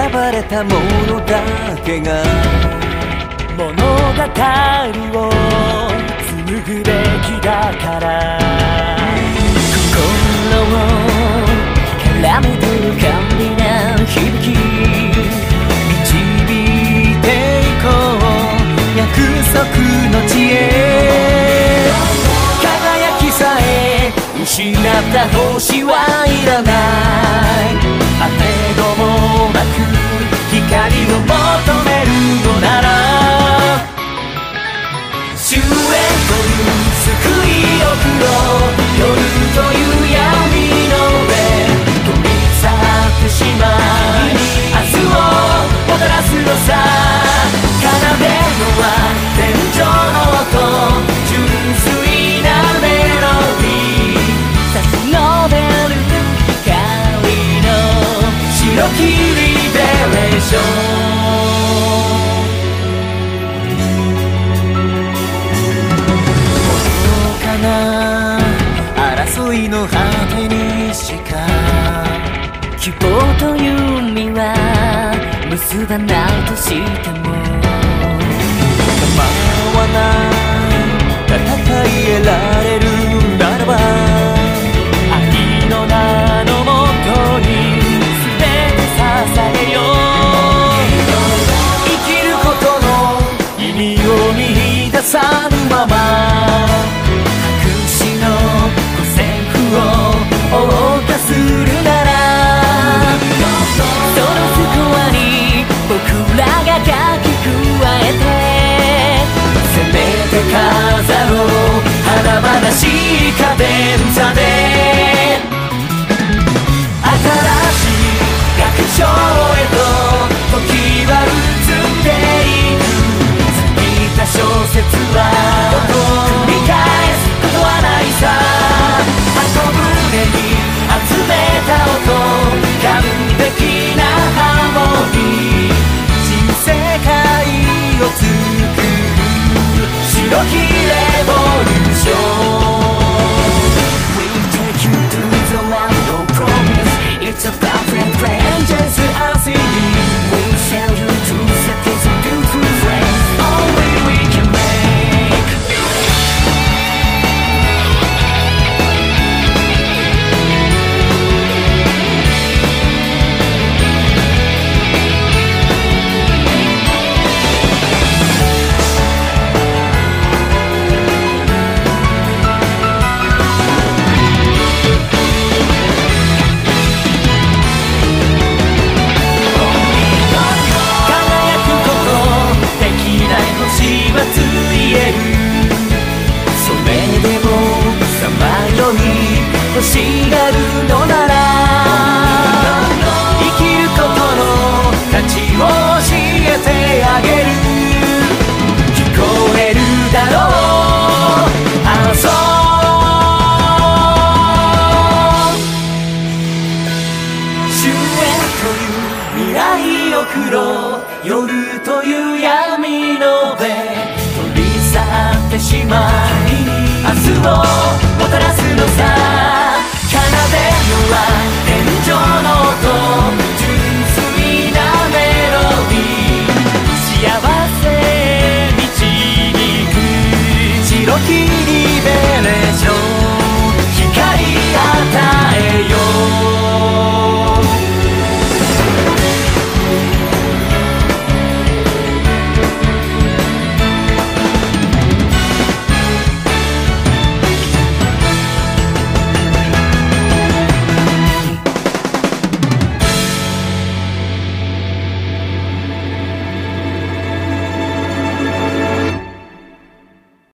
選ばれたものだけが物語を紡ぐべきだから心を絡めてる神な響き導いていこう。約束の地へ輝きさえ失った星は争いの果てにしか希望とは結ばないとしても構わない戦い得られるならばさのなら生きることの価値を教えてあげる聞こえるだろう。あそう。未来を黒夜という。闇の上取り去ってしまい明日を